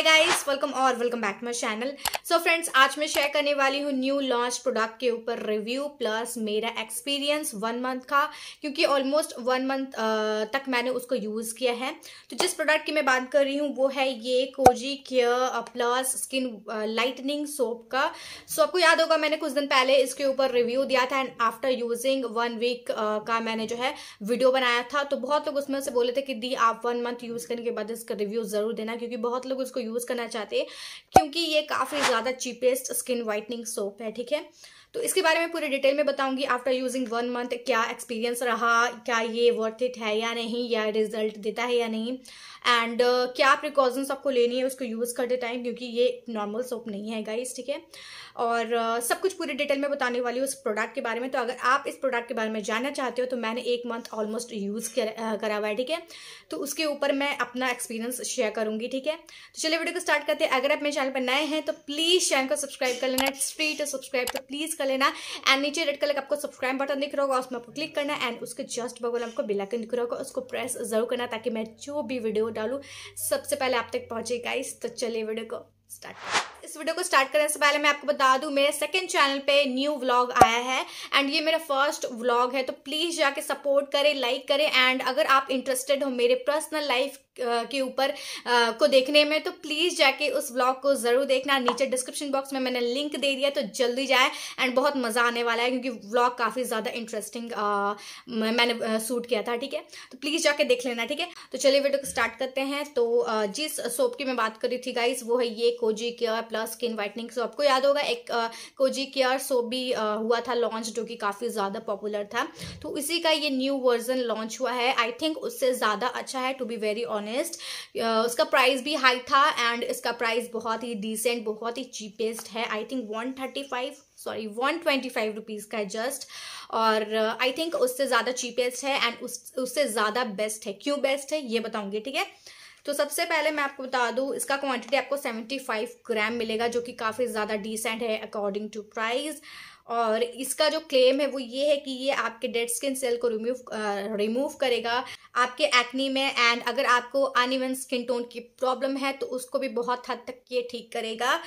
hi guys welcome or welcome back to my channel. So so friends आज मैं share करने वाली हूँ न्यू लॉन्च प्रोडक्ट के ऊपर रिव्यू प्लस मेरा एक्सपीरियंस वन मंथ का क्योंकि ऑलमोस्ट वन मंथ तक मैंने उसको यूज़ किया है। तो जिस प्रोडक्ट की मैं बात कर रही हूँ वो है ये Kozi care plus skin lightening soap का। सो so, आपको याद होगा मैंने कुछ दिन पहले इसके ऊपर रिव्यू दिया था and after using one week का मैंने जो है वीडियो बनाया था। तो बहुत लोग उसमें से बोले थे कि दी आप वन मंथ यूज़ करने के बाद इसका रिव्यू ज़रूर देना क्योंकि बहुत लोग उसको यूज़ करना चाहते क्योंकि ये काफ़ी ज़्यादा चीपेस्ट स्किन वाइटनिंग सोप है ठीक है? तो इसके बारे में पूरे डिटेल में बताऊँगी आफ्टर यूजिंग वन मंथ क्या एक्सपीरियंस रहा क्या ये वर्थ इट है या नहीं या रिज़ल्ट देता है या नहीं? एंड uh, क्या प्रिकॉशंस आपको लेनी है उसको यूज़ करते टाइम क्योंकि ये नॉर्मल सोप नहीं है गाइस ठीक है? और uh, सब कुछ पूरी डिटेल में बताने वाली हूँ उस प्रोडक्ट के बारे में। तो अगर आप इस प्रोडक्ट के बारे में जानना चाहते हो तो मैंने एक मंथ ऑलमोस्ट यूज़ करा हुआ है ठीक है? तो उसके ऊपर मैं अपना एक्सपीरियंस शेयर करूँगी ठीक है? तो चलिए वीडियो को स्टार्ट करते हैं। अगर आप मेरे चैनल पर नए हैं तो प्लीज़ चैनल को सब्सक्राइब कर लेना इट्स फ्री टू सब्सक्राइब तो प्लीज़ कर लेना। एंड नीचे रेड कलर का आपको सब्सक्राइब बटन दिख रहा होगा, उसमें आपको क्लिक करना एंड उसके जस्ट बगल आपको बिलाइकन दिख रहा होगा, उसको प्रेस ज़रूर करना ताकि मैं जो भी वीडियो डालू, सबसे पहले आप तक पहुँचे गाइस तो चलिए वीडियो को स्टार्ट इस वीडियो को स्टार्ट करने से पहले मैं आपको बता दूँ, मेरे सेकंड चैनल पे न्यू व्लॉग आया है एंड ये मेरा फ़र्स्ट व्लॉग है तो प्लीज़ जाके सपोर्ट करें लाइक करें एंड अगर आप इंटरेस्टेड हो मेरे पर्सनल लाइफ के ऊपर को देखने में तो प्लीज़ जाके उस ब्लॉग को ज़रूर देखना। नीचे डिस्क्रिप्शन बॉक्स में मैंने लिंक दे दिया तो जल्दी जाए एंड बहुत मज़ा आने वाला है क्योंकि व्लॉग काफ़ी ज़्यादा इंटरेस्टिंग मैंने शूट किया था, ठीक है? तो प्लीज़ जाके देख लेना, ठीक है? तो चलिए वीडियो को स्टार्ट करते हैं। तो जिस सोप की मैं बात कर रही थी गाइस वो है ये Kozi care plus skin whitening so आपको याद होगा एक कोजी केयर सोप भी हुआ था लॉन्च जो कि काफ़ी ज़्यादा पॉपुलर था। तो इसी का ये न्यू वर्जन लॉन्च हुआ है। आई थिंक उससे ज़्यादा अच्छा है टू बी वेरी ऑनेस्ट उसका प्राइस भी हाई था एंड इसका प्राइस बहुत ही डिसेंट बहुत ही चीपेस्ट है। I think one thirty five sorry one twenty five rupees का है जस्ट और आई थिंक उससे ज़्यादा चीपेस्ट है एंड उस, उससे ज़्यादा बेस्ट है। क्यों बेस्ट है, ये बताऊँगी, ठीक है? तो सबसे पहले मैं आपको बता दूँ, इसका क्वांटिटी आपको 75 ग्राम मिलेगा, जो कि काफ़ी ज़्यादा डिसेंट है अकॉर्डिंग टू प्राइस और इसका जो क्लेम है, वो ये है कि ये आपके डेड स्किन सेल को रिमूव रिमूव करेगा, आपके एक्नी में. एंड अगर आपको अनइवन स्किन टोन की प्रॉब्लम है तो उसको भी बहुत हद तक ये ठीक करेगा.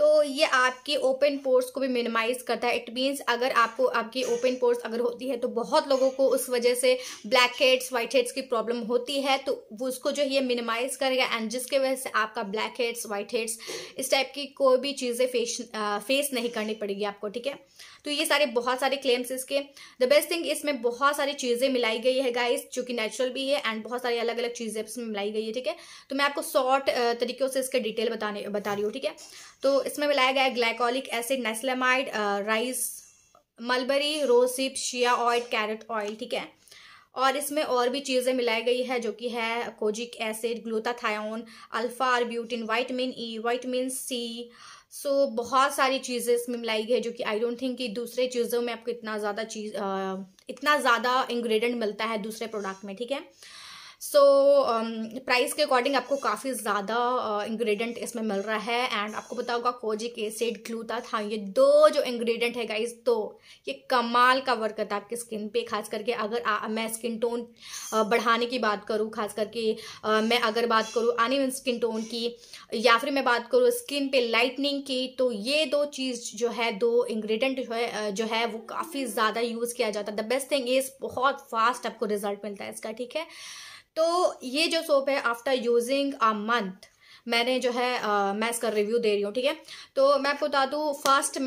तो ये आपके ओपन पोर्स को भी मिनिमाइज करता है। इट मीन्स अगर आपको, आपकी ओपन पोर्स अगर होती है तो बहुत लोगों को उस वजह से ब्लैक हेड्स वाइट हेड्स की प्रॉब्लम होती है। तो वो उसको जो है ये मिनिमाइज करेगा एंड जिसके वजह से आपका ब्लैक हेड्स वाइट हेड्स इस टाइप की कोई भी चीज़ें फेस फेस नहीं करनी पड़ेगी आपको, ठीक है? तो ये सारे बहुत सारे क्लेम्स इसके। द बेस्ट थिंग इसमें बहुत सारी चीज़ें मिलाई गई है गाइस जो कि नेचुरल भी है एंड बहुत सारी अलग अलग चीज़ें इसमें मिलाई गई है, ठीक है? तो मैं आपको शॉर्ट तरीकों से इसके डिटेल बताने, बता रही हूँ, ठीक है? तो इसमें मिलाया गया glycolic acid, niacinamide rice, mulberry rosehip shea oil, carrot oil, ठीक है? और इसमें और भी चीज़ें मिलाई गई है जो कि है kojic acid, glutathione, alpha arbutin vitamin E, vitamin C. So, बहुत सारी चीज़ें इसमें मिलाई गई है जो कि आई डोंट थिंक कि दूसरे चीज़ों में आपको इतना ज़्यादा चीज़ इतना ज़्यादा इंग्रेडिएंट मिलता है दूसरे प्रोडक्ट में, ठीक है? सो प्राइस um, के अकॉर्डिंग आपको काफ़ी ज़्यादा इंग्रेडिएंट uh, इसमें मिल रहा है एंड आपको पता होगा कोजिक एसिड ग्लूटा था। ये दो जो इंग्रेडिएंट है गाइस दो ये कमाल का वर्क करता है आपकी स्किन पे। खास करके अगर आ, मैं स्किन टोन uh, बढ़ाने की बात करूँ खास करके uh, मैं अगर बात करूँ आनी स्किन टोन की या फिर मैं बात करूँ स्किन पे लाइटनिंग की तो ये दो चीज़ जो है दो इंग्रेडिएंट जो है जो है वो काफ़ी ज़्यादा यूज़ किया जाता है। द बेस्ट थिंग इज़ बहुत फास्ट आपको रिज़ल्ट मिलता है इसका ठीक है? तो ये जो सोप है आफ्टर यूजिंग अ मंथ मैंने जो है आ, मैं इसका रिव्यू दे रही हूँ ठीक है? तो मैं आपको बता दूँ फ़र्स्ट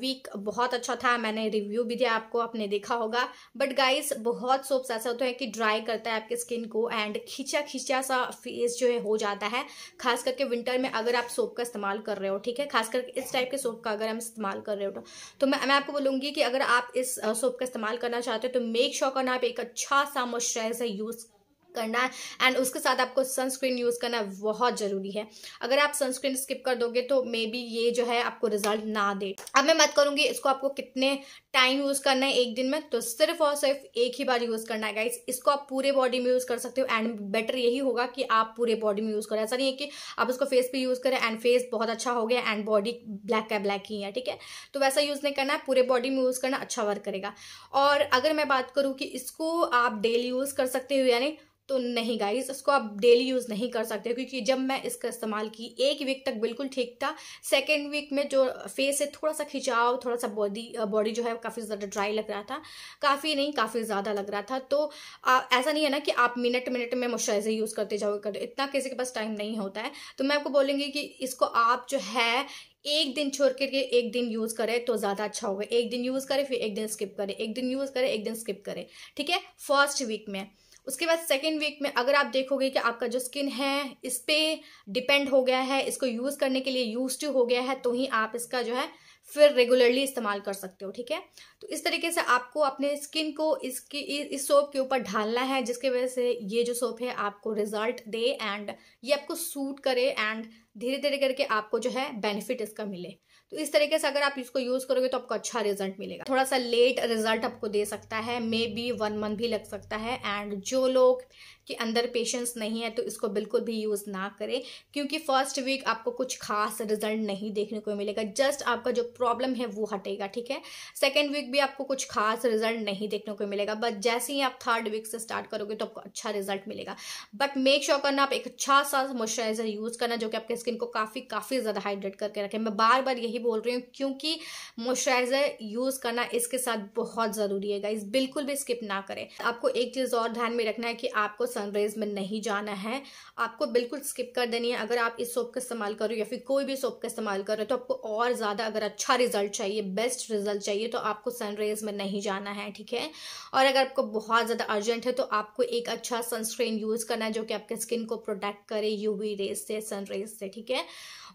वीक बहुत अच्छा था मैंने रिव्यू भी दिया आपको आपने देखा होगा। बट गाइस बहुत सोप्स ऐसा होता है कि ड्राई करता है आपके स्किन को एंड खींचा खींचा सा फेस जो है हो जाता है। खास करके विंटर में अगर आप सोप का इस्तेमाल कर रहे हो ठीक है? खास करके इस टाइप के सोप का अगर हम इस्तेमाल कर रहे हो तो। मैं मैं आपको बोलूँगी कि अगर आप इस सोप का इस्तेमाल करना चाहते हो तो मेक श्योर करना आप एक अच्छा सा मॉइस्चराइजर यूज़ करना है। एंड उसके साथ आपको सनस्क्रीन यूज़ करना बहुत ज़रूरी है। अगर आप सनस्क्रीन स्किप कर दोगे तो मे बी ये जो है आपको रिज़ल्ट ना दे। अब मैं मत करूँगी, इसको आपको कितने टाइम यूज़ करना है एक दिन में तो सिर्फ़ और सिर्फ़ एक ही बार यूज़ करना है गाइस इसको आप पूरे बॉडी में यूज़ कर सकते हो एंड बेटर यही होगा कि आप पूरे बॉडी में यूज़ करें। ऐसा नहीं है कि आप उसको फेस पे यूज़ करें एंड फेस बहुत अच्छा हो गया एंड बॉडी ब्लैक का ब्लैक ही है, ठीक है? तो वैसा यूज़ नहीं करना है पूरे बॉडी में यूज़ करना अच्छा वर्क करेगा। और अगर मैं बात करूँ कि इसको आप डेली यूज़ कर सकते हो यानी तो नहीं गाइस इसको आप डेली यूज़ नहीं कर सकते क्योंकि जब मैं इसका इस्तेमाल की, एक वीक तक बिल्कुल ठीक था। सेकेंड वीक में जो फेस है, थोड़ा सा खिंचाव, थोड़ा सा बॉडी बॉडी जो है काफ़ी ज़्यादा ड्राई लग रहा था। काफ़ी नहीं काफ़ी ज़्यादा लग रहा था। तो आ, ऐसा नहीं है ना कि आप मिनट मिनट में मॉइस्चराइजर यूज़ करते जाओगे करते इतना किसी के पास टाइम नहीं होता है। तो मैं आपको बोलूँगी कि इसको आप जो है एक दिन छोड़ करके एक दिन यूज़ करें तो ज़्यादा अच्छा होगा। एक दिन यूज़ करें फिर एक दिन स्किप करें। एक दिन यूज़ करें एक दिन स्किप करें। ठीक है? फ़र्स्ट वीक में। उसके बाद सेकेंड वीक में अगर आप देखोगे कि आपका जो स्किन है इस पर डिपेंड हो गया है इसको यूज़ करने के लिए यूज़ हो गया है तो ही आप इसका जो है फिर रेगुलरली इस्तेमाल कर सकते हो, ठीक है? तो इस तरीके से आपको अपने स्किन को इसकी, इस सोप के ऊपर ढालना है, जिसके वजह से ये जो सोप है आपको रिज़ल्ट दे एंड ये आपको सूट करे एंड धीरे धीरे करके आपको जो है बेनिफिट इसका मिले। तो इस तरीके से अगर आप इसको यूज़ करोगे तो आपको अच्छा रिज़ल्ट मिलेगा। थोड़ा सा लेट रिज़ल्ट आपको दे सकता है मे बी वन मंथ भी लग सकता है एंड जो लोग के अंदर पेशेंस नहीं है तो इसको बिल्कुल भी यूज़ ना करें। क्योंकि फ़र्स्ट वीक आपको कुछ खास रिज़ल्ट नहीं देखने को मिलेगा। जस्ट आपका जो प्रॉब्लम है, वो हटेगा, ठीक है? सेकेंड वीक भी आपको कुछ खास रिज़ल्ट नहीं देखने को मिलेगा। बट जैसे ही आप थर्ड वीक से स्टार्ट करोगे तो आपको अच्छा रिज़ल्ट मिलेगा। बट मेक श्योर करना, आप एक अच्छा सा मॉइस्चराइजर यूज़ करना, जो कि आपके स्किन को काफ़ी काफ़ी ज़्यादा हाइड्रेट करके रखें। मैं बार बार यही बोल रही हूँ, क्योंकि मॉइस्चराइजर यूज़ करना इसके साथ बहुत ज़रूरी है गाइज़ बिल्कुल भी स्किप ना करें। आपको एक चीज़ और ध्यान में रखना है कि आपको सनराइज में नहीं जाना है, आपको बिल्कुल स्किप कर देनी है। अगर आप इस सोप का इस्तेमाल करो या फिर कोई भी सोप का इस्तेमाल करो तो आपको और ज़्यादा अगर अच्छा रिज़ल्ट चाहिए बेस्ट रिज़ल्ट चाहिए तो आपको सनराइज में नहीं जाना है, ठीक है? और अगर आपको बहुत ज़्यादा अर्जेंट है तो आपको एक अच्छा सनस्क्रीन यूज़ करना है, जो कि आपके स्किन को प्रोटेक्ट करे यूवी रेज से सनराइज से, ठीक है?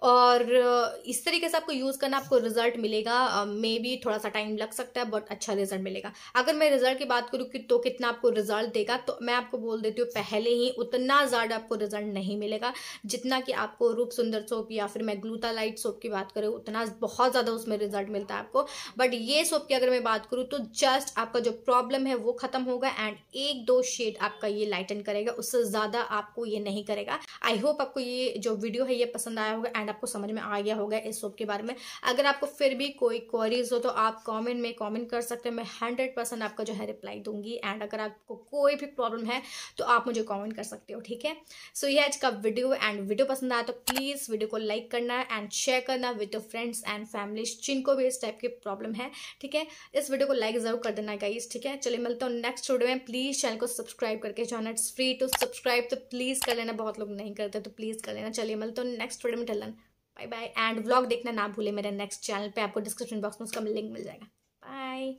और इस तरीके से आपको यूज़ करना आपको रिज़ल्ट मिलेगा। मे बी थोड़ा सा टाइम लग सकता है बट अच्छा रिज़ल्ट मिलेगा। अगर मैं रिज़ल्ट की बात करूँ कि तो कितना आपको रिज़ल्ट देगा तो मैं आपको बोल देती हूँ, पहले ही उतना ज़्यादा आपको रिज़ल्ट नहीं मिलेगा, जितना कि आपको रूप सुंदर सोप या फिर मैं ग्लूता लाइट सोप की बात करूँ, उतना बहुत ज़्यादा उसमें रिज़ल्ट मिलता है आपको। बट ये सोप की अगर मैं बात करूँ तो जस्ट आपका जो प्रॉब्लम है, वो खत्म होगा एंड एक दो शेड आपका ये लाइटन करेगा, उससे ज़्यादा आपको ये नहीं करेगा। आई होप आपको ये जो वीडियो है, ये पसंद आया होगा एंड आपको समझ में आ गया होगा इस सोप के बारे में। अगर आपको फिर भी कोई क्वेरीज हो तो आप कमेंट में कमेंट कर सकते हैं। मैं हंड्रेड परसेंट आपका जो है रिप्लाई दूँगी। एंड अगर आपको कोई भी प्रॉब्लम है तो आप मुझे कमेंट कर सकते हो, ठीक है? सो ये आज का वीडियो एंड वीडियो पसंद आया तो प्लीज़ वीडियो को लाइक करना एंड शेयर करना with your friends and family जिनको भी इस टाइप की प्रॉब्लम है, ठीक है? इस वीडियो को लाइक ज़रूर कर देना गाइस ठीक है? चलिए, मिलता हूँ नेक्स्ट वीडियो में। प्लीज़ चैनल को सब्सक्राइब करके जाना इट्स फ्री टू सब्सक्राइब तो प्लीज़ कर लेना, बहुत लोग नहीं करते तो प्लीज़ कर लेना। चलिए, मिलता हूँ नेक्स्ट वीडियो में। टलन बाय बाय एंड व्लॉग देखना ना भूले मेरे नेक्स्ट चैनल पे आपको डिस्क्रिप्शन बॉक्स में उसका लिंक मिल जाएगा. बाय